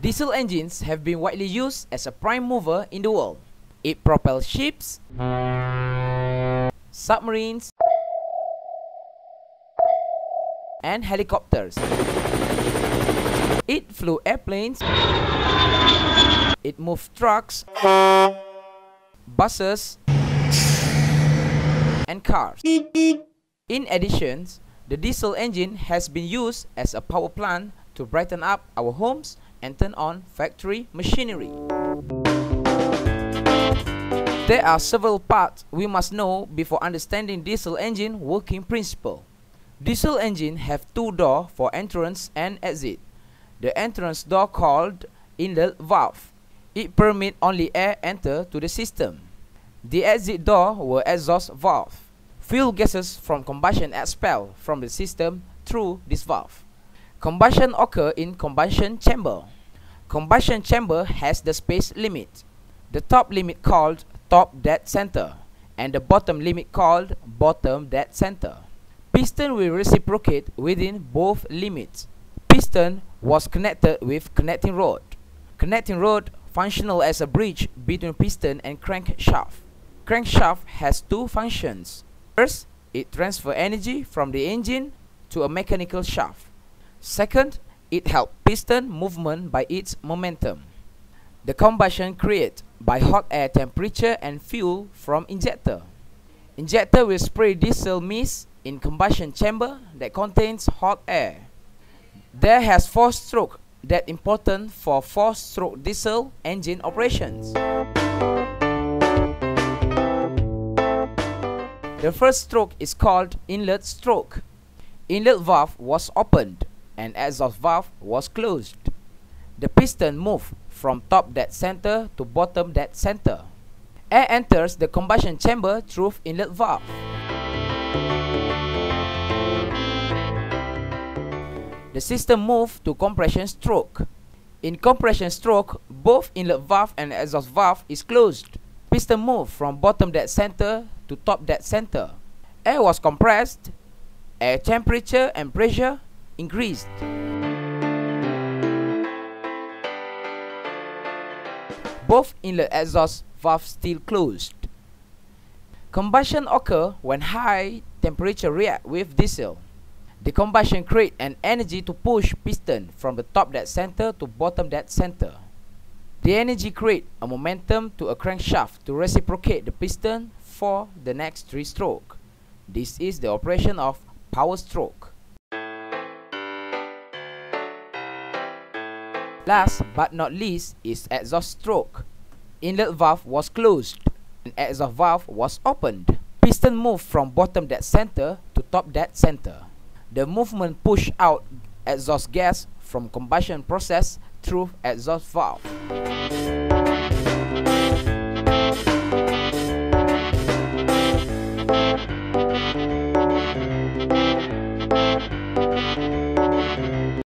Diesel engines have been widely used as a prime mover in the world. It propels ships, submarines, and helicopters. It flew airplanes, it moved trucks, buses, and cars. In addition, the diesel engine has been used as a power plant to brighten up our homes and turn on factory machinery. There are several parts we must know before understanding diesel engine working principle. Diesel engine have two door for entrance and exit. The entrance door called inlet valve. It permit only air enter to the system. The exit door were exhaust valve. Fuel gases from combustion expelled from the system through this valve. Combustion occur in combustion chamber. Combustion chamber has the space limit. The top limit called top dead center and the bottom limit called bottom dead center. Piston will reciprocate within both limits. Piston was connected with connecting rod. Connecting rod functional as a bridge between piston and crankshaft. Crankshaft has two functions. First, it transfer energy from the engine to a mechanical shaft. Second, it help piston movement by its momentum. The combustion created by hot air temperature and fuel from injector. Injector will spray diesel mist in combustion chamber that contains hot air. There has four stroke that important for four stroke diesel engine operations. The first stroke is called inlet stroke. Inlet valve was opened and exhaust valve was closed. The piston moved from top dead center to bottom dead center. Air enters the combustion chamber through inlet valve. The system moved to compression stroke. In compression stroke, both inlet valve and exhaust valve is closed. Piston moved from bottom dead center to top dead center. Air was compressed, air temperature and pressure increased. Both inlet exhaust valves still closed. Combustion occur when high temperature react with diesel. The combustion create an energy to push piston from the top dead center to bottom dead center. The energy create a momentum to a crankshaft to reciprocate the piston for the next three stroke. This is the operation of power stroke. Last but not least is exhaust stroke. Inlet valve was closed and exhaust valve was opened. Piston moved from bottom dead center to top dead center. The movement pushed out exhaust gas from combustion process through exhaust valve.